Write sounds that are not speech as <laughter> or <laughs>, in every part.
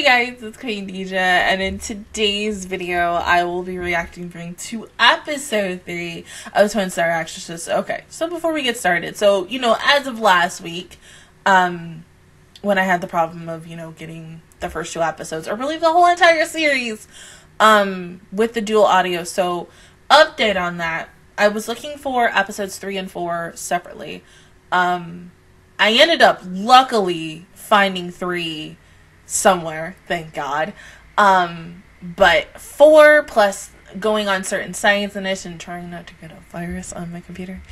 Hey guys, it's Queendija, and in today's video, I will be reacting to episode 3 of Twin Star Exorcists. Okay, so before we get started, so, you know, as of last week, um, when I had the problem of, you know, getting the first two episodes, or really the whole entire series, um, with the dual audio, so, update on that, I was looking for episodes 3 and 4 separately, um, I ended up, luckily, finding 3 somewhere, thank God. Um, but four plus going on certain sites and and trying not to get a virus on my computer.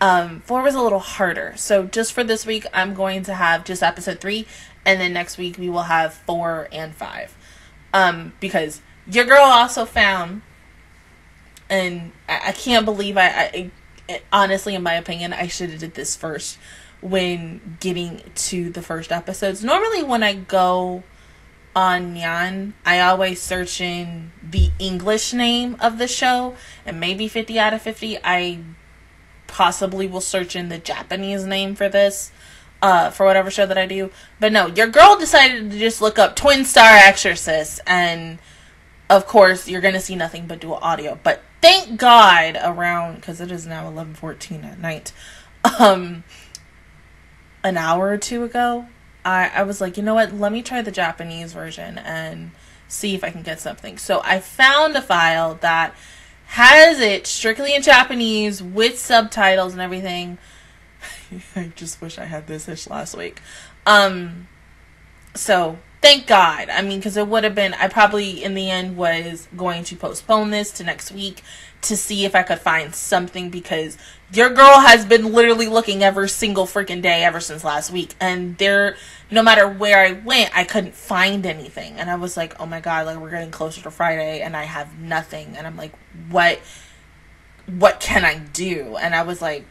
Um, four was a little harder. So just for this week, I'm going to have just episode three, and then next week we will have four and five. Um, because your girl also found, and I, I can't believe I, I, honestly, in my opinion, I should have did this first when getting to the first episodes. Normally, when I go on Nyan, I always search in the English name of the show, and maybe 50 out of 50, I possibly will search in the Japanese name for this. Uh, for whatever show that I do. But no, your girl decided to just look up Twin Star Exorcist, and of course, you're gonna see nothing but dual audio. But thank God, around because it is now 11:14 at night. <laughs> Um, an hour or two ago, I, I was like, you know what, let me try the Japanese version and see if I can get something. So I found a file that has it strictly in Japanese with subtitles and everything. <laughs> I just wish I had this ish last week. Um, so thank God. I mean, because it would have been, I probably in the end was going to postpone this to next week to see if I could find something because your girl has been literally looking every single freaking day ever since last week. And there, no matter where I went, I couldn't find anything. And I was like, oh my God, like we're getting closer to Friday and I have nothing. And I'm like, what, what can I do? And I was like,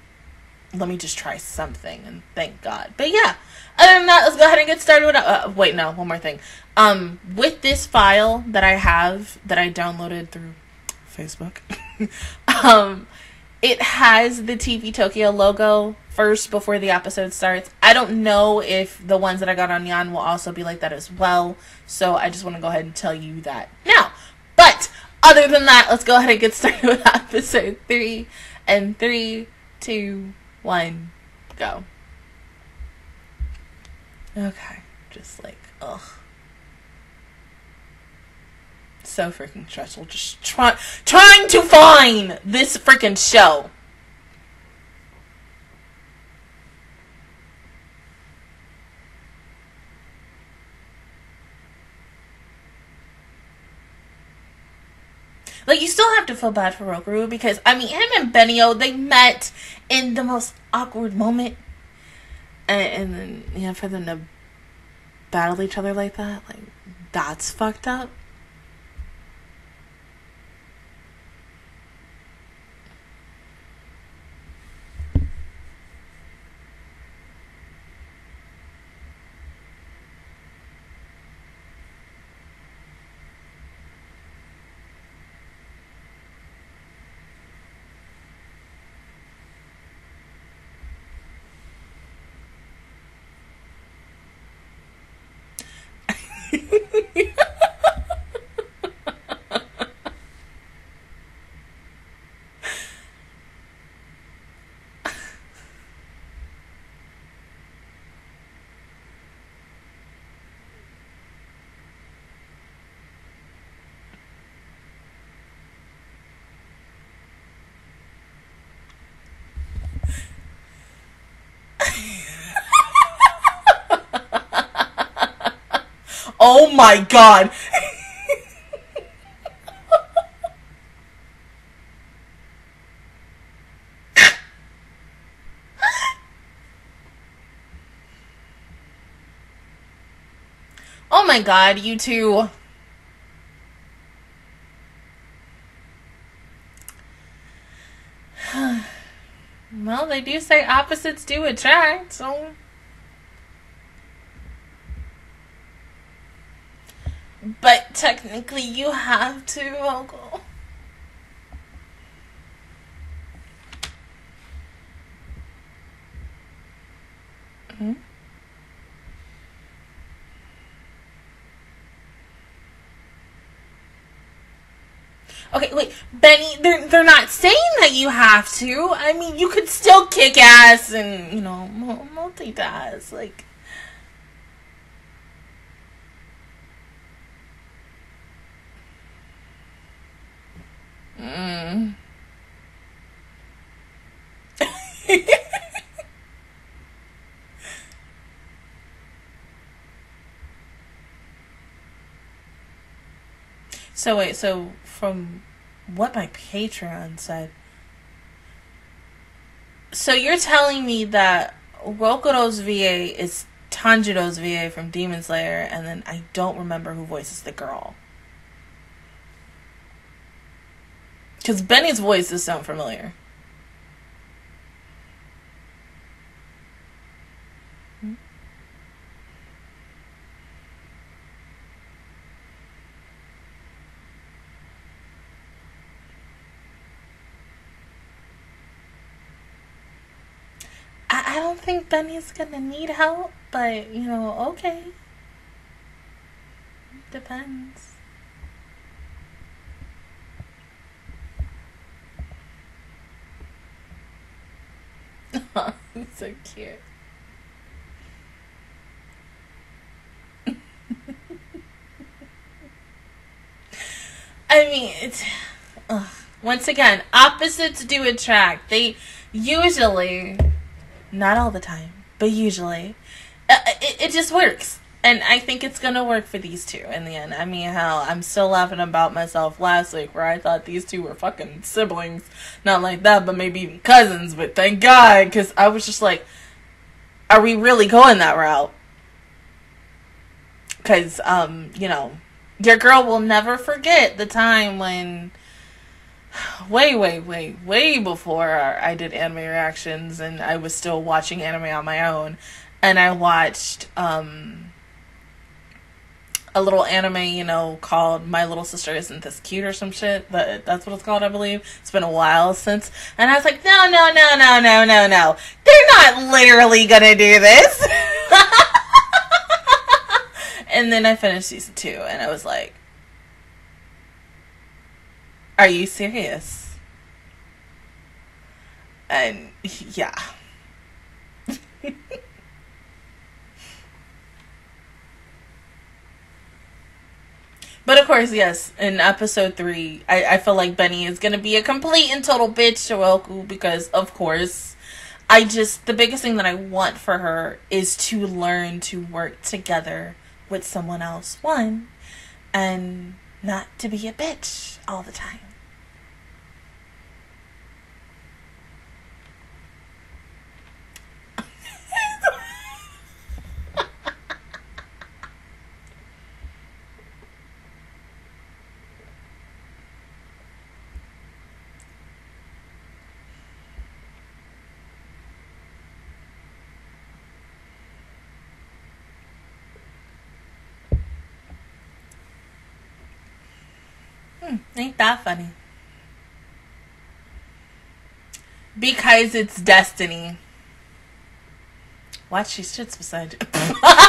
let me just try something. And thank God. But yeah, other than that, let's go ahead and get started with, uh, wait, no, one more thing. Um, with this file that I have that I downloaded through Facebook, <laughs> um, it has the TV Tokyo logo first before the episode starts. I don't know if the ones that I got on Nyan will also be like that as well. So I just want to go ahead and tell you that now. But other than that, let's go ahead and get <laughs> started with episode three. And three, two, one, go. Okay. Just like, ugh so freaking stressful. Just try, trying to find this freaking show. Like you still have to feel bad for Rokurou because I mean him and Benio they met in the most awkward moment, and, and then yeah for them to battle each other like that like that's fucked up. Oh <laughs> my god. oh my god, you two. <sighs> well, they do say opposites do attract, so But technically, you have to, Vogel. Hmm. Okay, wait, Benny, they're, they're not saying that you have to. I mean, you could still kick ass and, you know, multitask. Like, mm. <laughs> So wait, so from what my Patreon said. So you're telling me that Rokuro's VA is Tanjiro's VA from Demon Slayer, and then I don't remember who voices the girl. Because Benny's voice does sound familiar. I, don't think Benny's gonna need help, but you know, okay. Depends. He's so cute. I mean, it's ugh. once again opposites do attract. They usually not all the time, but usually. Uh, it, it just works. And I think it's gonna work for these two in the end. I mean, hell, I'm still laughing about myself last week where I thought these two were fucking siblings. Not like that, but maybe even cousins. But thank God, because I was just like, are we really going that route? Because, um, you know, your girl will never forget the time when way, way, way, way before I did anime reactions and I was still watching anime on my own. And I watched um, a little anime, you know, called My Little Sister Isn't This Cute or some shit. That, that's what it's called, I believe. It's been a while since. And I was like, no, no, no, no, no, no, no. They're not literally gonna do this. <laughs> and then I finished season two and I was like, are you serious? And yeah. But of course, yes, in episode three, I, I feel like Benny is gonna be a complete and total bitch to Roku because, of course, I just, the biggest thing that I want for her is to learn to work together with someone else, one, and not to be a bitch all the time. Hmm, ain't that funny? Because it's destiny. Watch, she sits beside you. <laughs>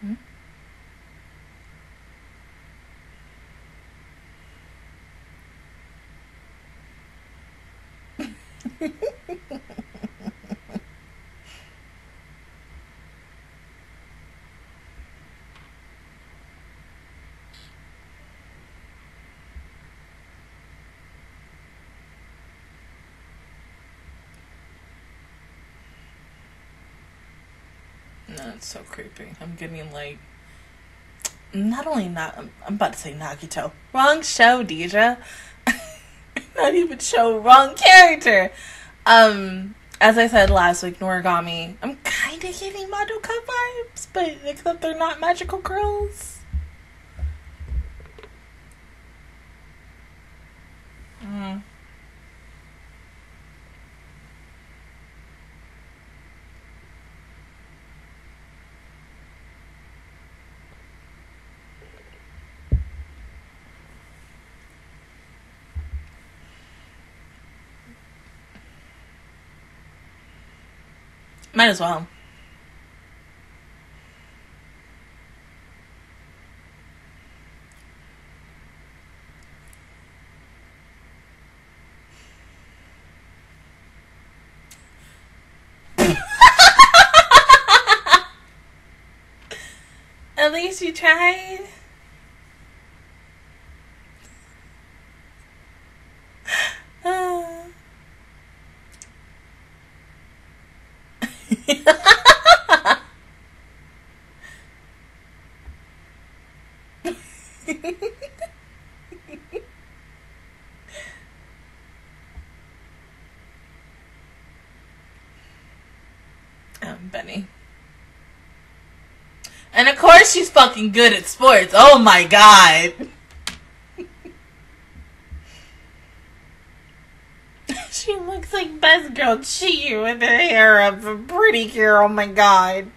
Hmm? That's so creepy. I'm getting like not only not I'm, about to say Nagito. Wrong show, Dija. <laughs> not even show, wrong character. Um as I said last week, Noragami, I'm kind of getting Madoka vibes, but except they're not magical girls. Might as well. <laughs> At least you tried. She's fucking good at sports. Oh my god. she looks like best girl Chi with her hair up. A pretty girl. Oh my god.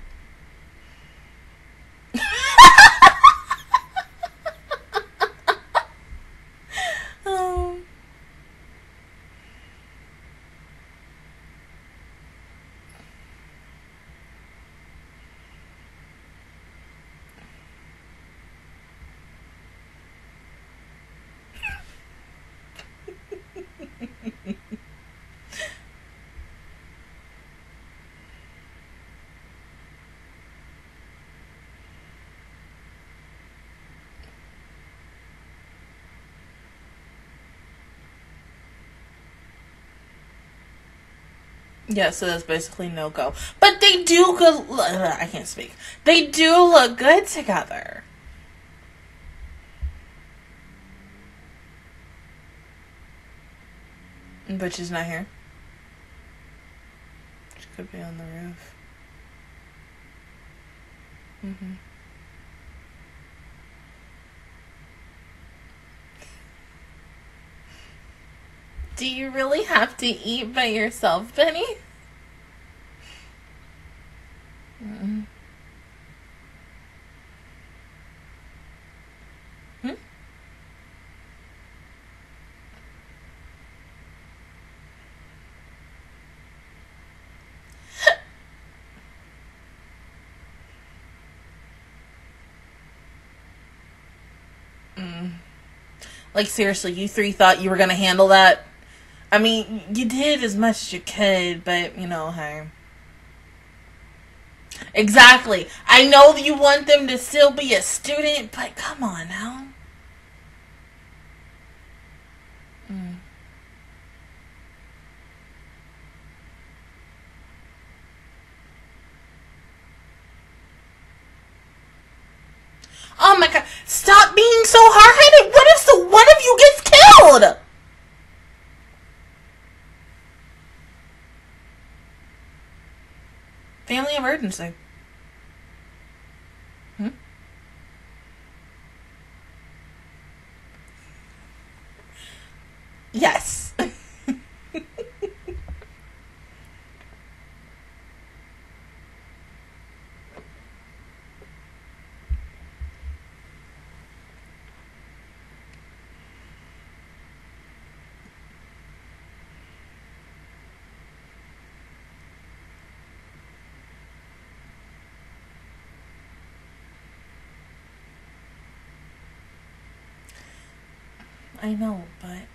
Yeah, so that's basically no go. But they do good. I can't speak. They do look good together. But she's not here. She could be on the roof. hmm Do you really have to eat by yourself, Benny? Mm. Hmm? Mm. Like seriously, you three thought you were gonna handle that? I mean, you did as much as you could, but you know, hey. Exactly. I know you want them to still be a student, but come on now. Mm. Oh my god, stop being so hard headed. What if the one of you gets killed? Family emergency. Hmm? Yes. I know, but.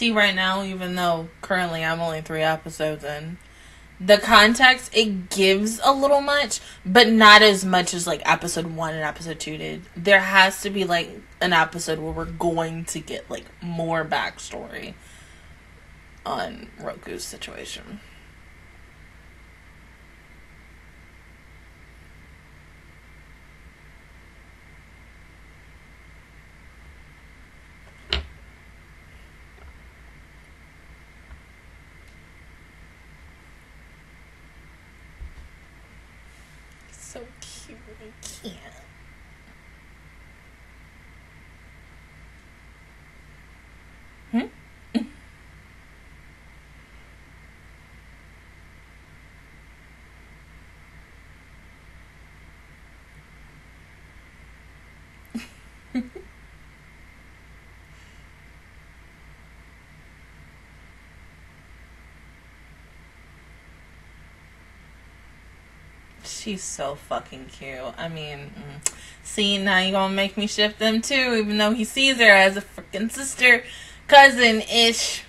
See, right now, even though currently I'm only three episodes in, the context it gives a little much, but not as much as like episode one and episode two did. There has to be like an episode where we're going to get like more backstory on Roku's situation. So cute, I can't. Hmm? She's so fucking cute. I mean, mm. see, now you gonna make me shift them too, even though he sees her as a freaking sister, cousin ish.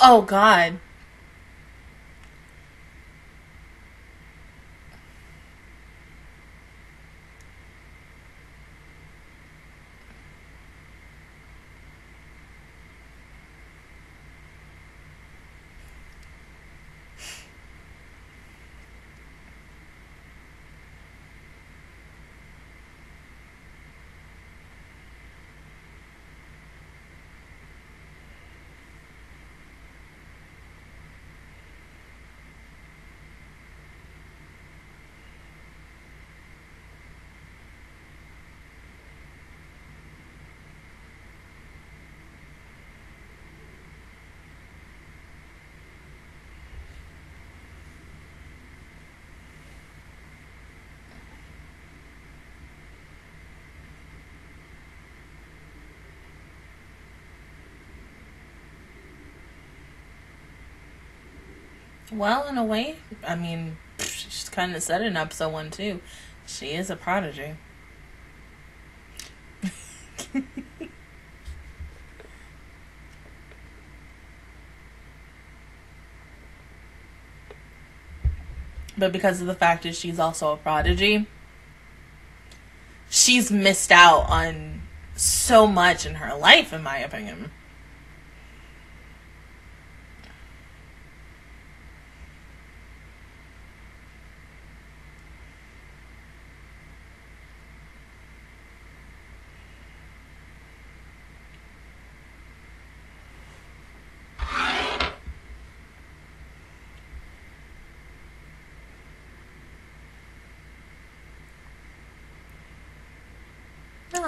Oh God. Well, in a way, I mean, she's kind of said in episode one too. She is a prodigy. <laughs> but because of the fact that she's also a prodigy, she's missed out on so much in her life, in my opinion.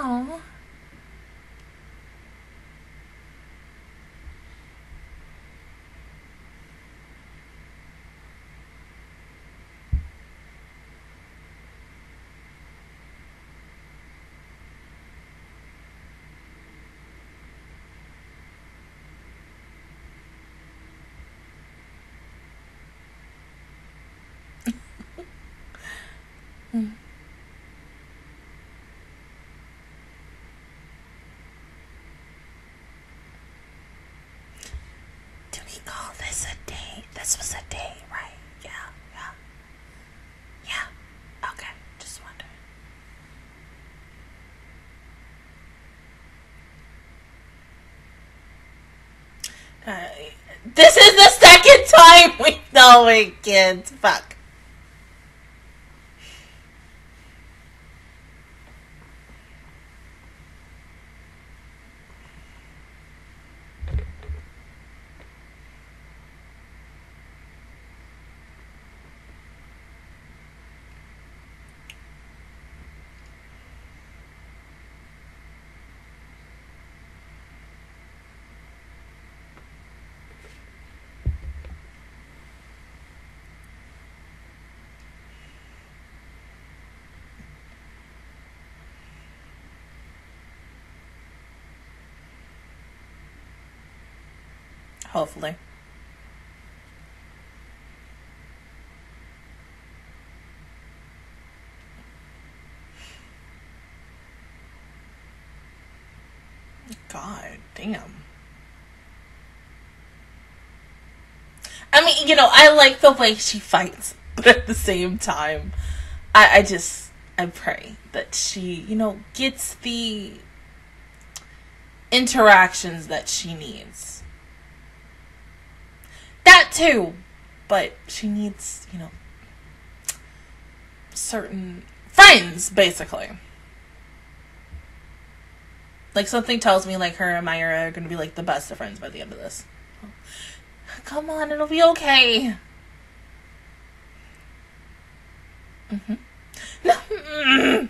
Oh. <laughs> mm. This was a date, right? Yeah, yeah. Yeah. Okay, just wondering. Uh, this is the second time we know we can't fuck. Hopefully. God damn. I mean, you know, I like the way she fights, <laughs> but at the same time, I, I just I pray that she, you know, gets the interactions that she needs. That too, but she needs, you know, certain friends, basically. Like something tells me like her and Mayura are gonna be like the best of friends by the end of this. Come on, it'll be okay. Mm-hmm. No.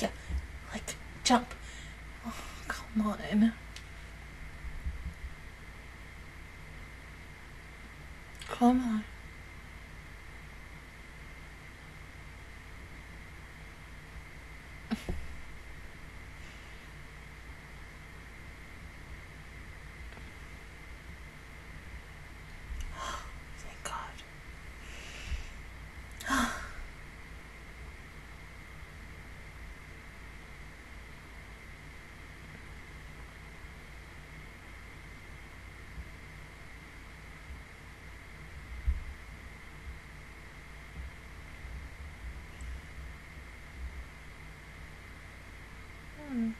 Yeah, like jump. Oh, come on. Come on. Thank God. Hmm.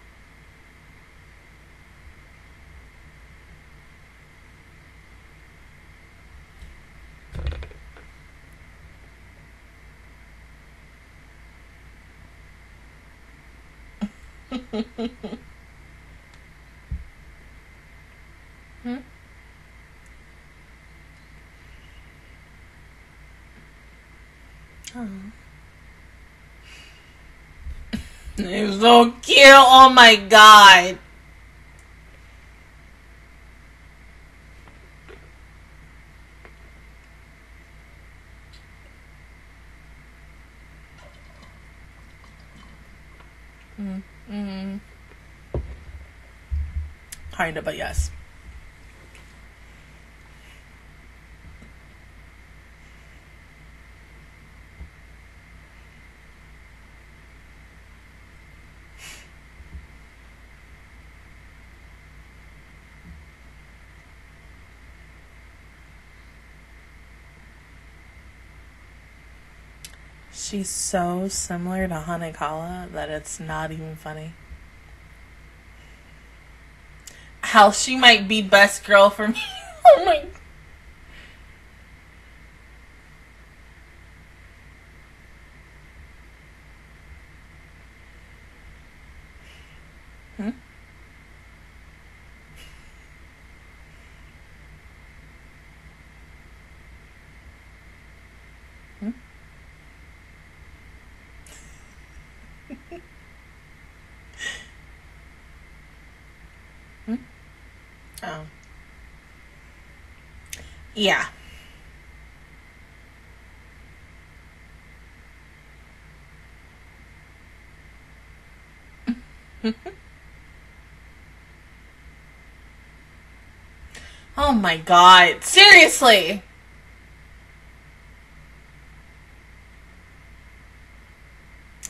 Hmm? Oh. He's so cute. Oh my god. Mm, mm. Kinda, but yes. She's so similar to Hanekawa that it's not even funny. How she might be best girl for me. <laughs> oh my. Hmm? Oh. Yeah. <laughs> oh my god. Seriously.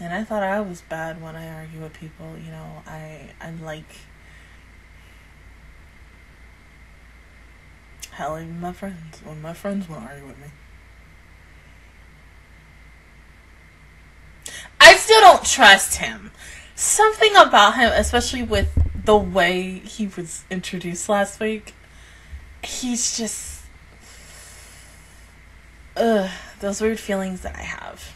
And I thought I was bad when I argue with people, you know, I I like even my friends. When my friends want to argue with me. I still don't trust him. Something about him, especially with the way he was introduced last week, he's just ugh, those weird feelings that I have.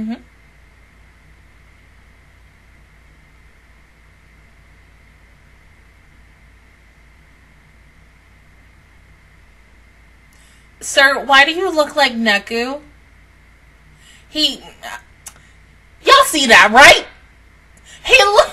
Mhm. Sir, why do you look like Neku? He Y'all see that, right? He look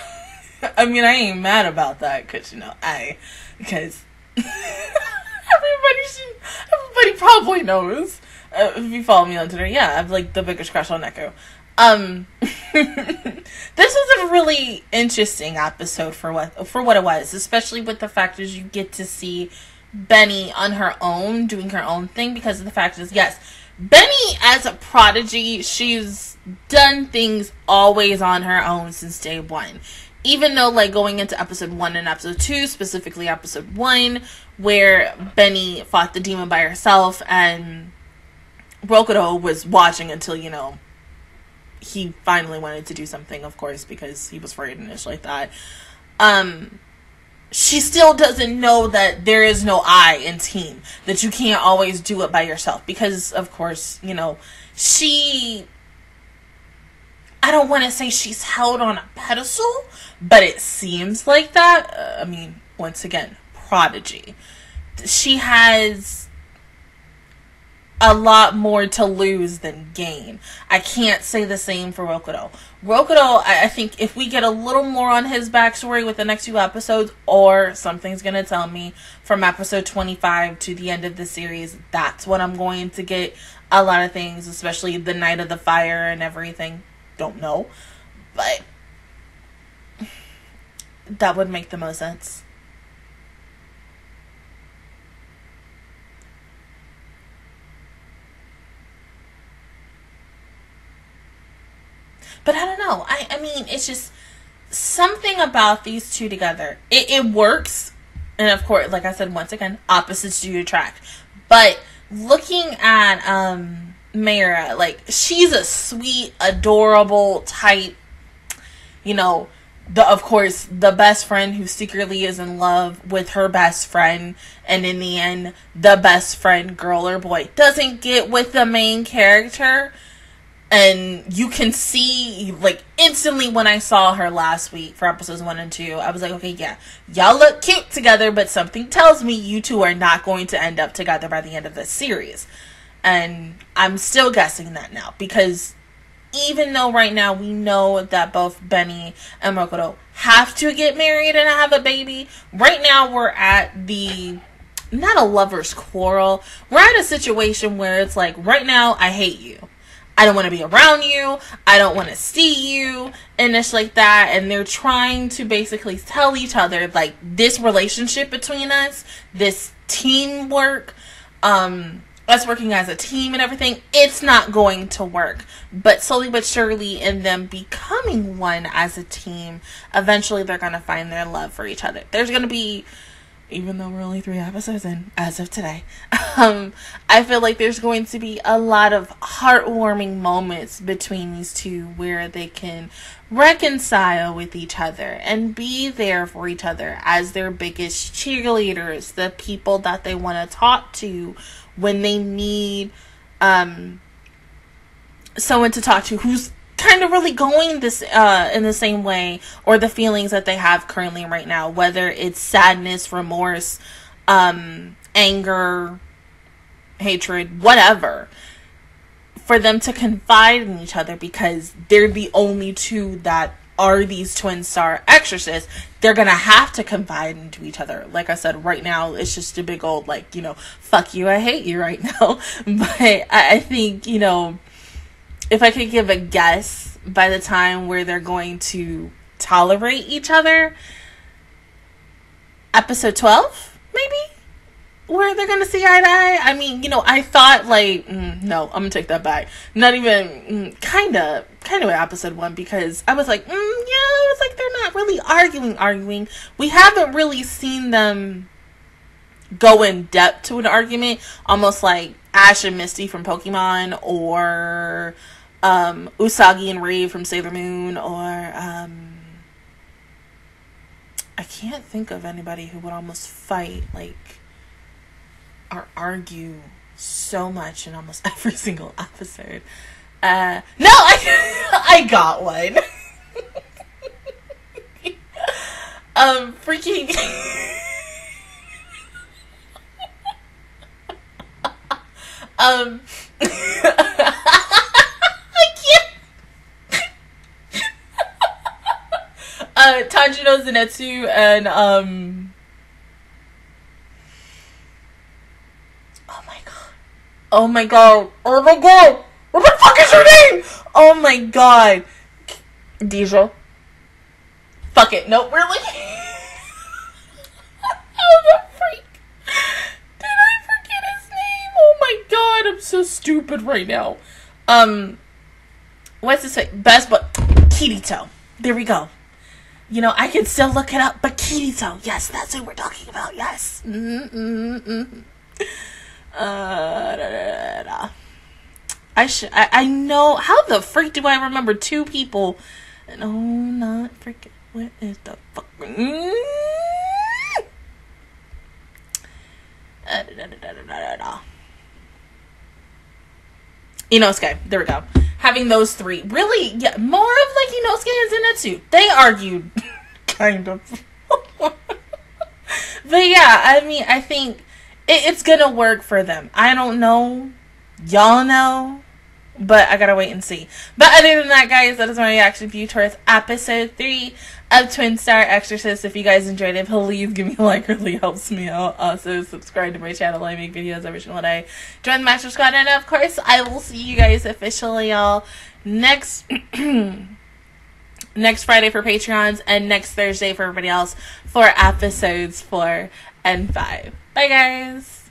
<laughs> I mean, I ain't mad about that cuz you know, I because <laughs> everybody should, everybody probably knows. Uh, if you follow me on Twitter, yeah, I have like the biggest crush on Neku. Um, <laughs> this was a really interesting episode for what for what it was, especially with the factors you get to see Benny on her own, doing her own thing, because of the fact is, yes, Benny as a prodigy, she's done things always on her own since day one. Even though, like, going into episode one and episode two, specifically episode one, where Benny fought the demon by herself and Rokuro was watching until, you know, he finally wanted to do something, of course, because he was afraid initially that. Um, she still doesn't know that there is no I in team, that you can't always do it by yourself. Because, of course, you know, she. I don't want to say she's held on a pedestal, but it seems like that. Uh, I mean, once again, prodigy. She has a lot more to lose than gain. I can't say the same for Rokuro. Rokuro, I, I think if we get a little more on his backstory with the next few episodes, or something's gonna tell me from episode 25 to the end of the series, that's what I'm going to get a lot of things, especially the night of the fire and everything. Don't know. But <sighs> that would make the most sense. But I don't know. I, I mean, it's just something about these two together. It, it works. And of course, like I said, once again, opposites do attract. But looking at um Mayura, like she's a sweet, adorable type, you know, the of course the best friend who secretly is in love with her best friend and in the end the best friend girl or boy doesn't get with the main character and you can see like instantly when I saw her last week for episodes one and two, I was like, okay, yeah, y'all look cute together, but something tells me you two are not going to end up together by the end of this series. And I'm still guessing that now because even though right now we know that both Benny and Rokuro have to get married and have a baby, right now we're at the not a lover's quarrel. We're at a situation where it's like, right now, I hate you I don't want to be around you. I don't want to see you. And it's like that. And they're trying to basically tell each other, like, this relationship between us, this teamwork, um, us working as a team and everything, it's not going to work. But slowly but surely, in them becoming one as a team, eventually they're going to find their love for each other. There's going to be even though we're only three episodes in as of today, <laughs> um, I feel like there's going to be a lot of heartwarming moments between these two where they can reconcile with each other and be there for each other as their biggest cheerleaders, the people that they want to talk to when they need um, someone to talk to who's kind of really going this uh in the same way or the feelings that they have currently right now whether it's sadness remorse um anger hatred whatever for them to confide in each other because they're the only two that are these twin star exorcists they're gonna have to confide into each other. Like i said right now it's just a big old like you know fuck you i hate you right <laughs> now. But i, I think you know if I could give a guess by the time where they're going to tolerate each other, episode 12, maybe? Where they're gonna see eye to eye. I mean, you know, I thought like, mm, no, I'm gonna take that back. Not even kind of, kind of episode one because I was like, mm, yeah, it's like they're not really arguing, arguing. We haven't really seen them go in depth to an argument, almost like Ash and Misty from Pokemon or um, Usagi and Rei from Sailor Moon, or um, I can't think of anybody who would almost fight like or argue so much in almost <laughs> every single episode. Uh, no, I <laughs> I got one. <laughs> um, freaking. um. Uh, Tanjiro Zenitsu and um. Oh my god! Oh my god! Oh my god! What the fuck is your name? Oh my god! Deja. Fuck it. Nope. We're like. oh, freak. Did I forget his name? Oh my god, I'm so stupid right now. Um, what's this say? Best but Kirito. There we go. You know, I can still look it up, but Kirito. Yes, that's who we're talking about. Yes. Uh, da, da, da, I should. I, I know. How the freak do I remember two people? No, not freaking. What is the fuck? Mm. Uh, da, da, da, da, da, da. Inosuke. There we go. Having those three. Really, yeah, more of like Inosuke and Zenitsu. They argued. <laughs> kind of. <laughs> but yeah, I mean, I think it, it's gonna work for them. I don't know. Y'all know. But I gotta wait and see. But other than that, guys, that is my reaction view towards episode 3 of Twin Star Exorcist. If you guys enjoyed it, please give me a like. <laughs> really helps me out. Also, subscribe to my channel. I make videos every single day. Join the Master Squad. And, of course, I will see you guys officially, y'all, next... <clears throat> next Friday for Patreons and next Thursday for everybody else for episodes 4 and 5. Bye, guys.